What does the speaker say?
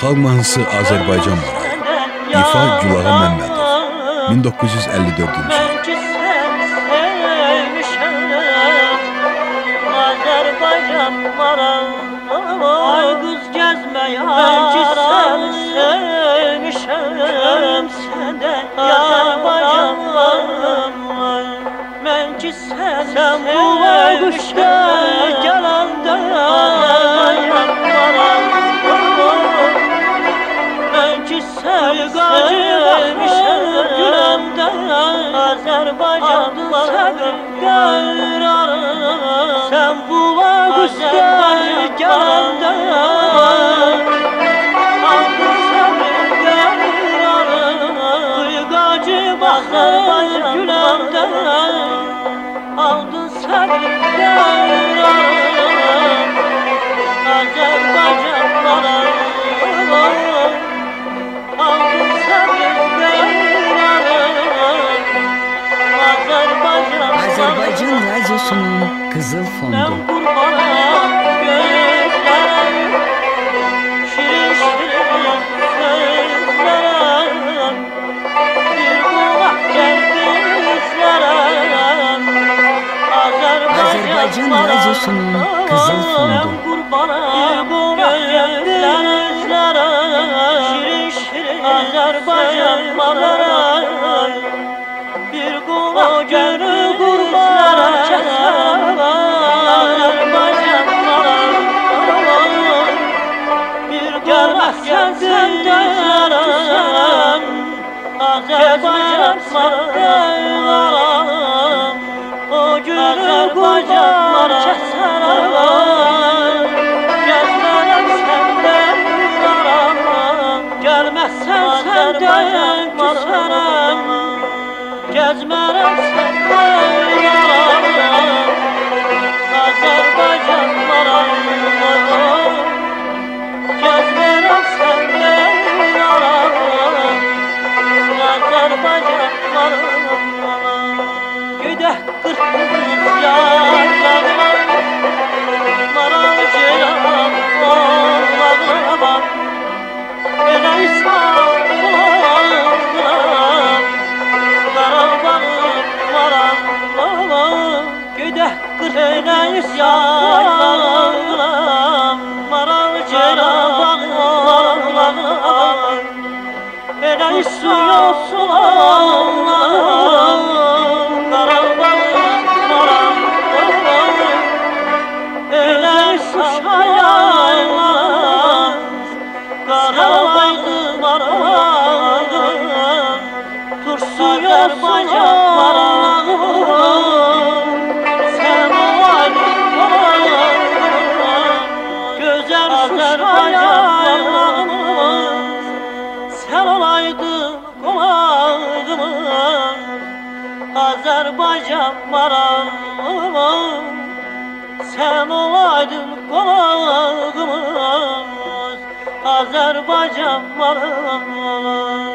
Xalq mahnısı Azərbaycan marağı. İfa Gülağa Məmmədov. 1954-cü il. Sen bu kuşta gelende Azerbaycan maralı ben ki sen sevmişim yüreğimden Azerbaycan sabır Sen bu vakıfta gelende Aldın sabır Kıygacı bakır yüreğimden Aldın Aldın Azerbaycan Azerbaycan Radyosu'nun Kızıl Fondu. Azerbaycan Radyosu'nun Kızıl Fondu. Ben kurbanım gözlere Şirin şirin Azerbaycan bana bir gönül kurban keser Azerbaycan Bir gelmezsen sen dönersen Azerbaycan sarılarım O gönül Gelmezsen sen dön küserim Gezmərəm səndə yaram Azərbaycan maram Gezmərəm səndə yaram Azərbaycan maram Gedək qırxız Tursun Azerbaycan varağım Azerbaycan varağım Sen olaydın kolayım Azerbaycan varağım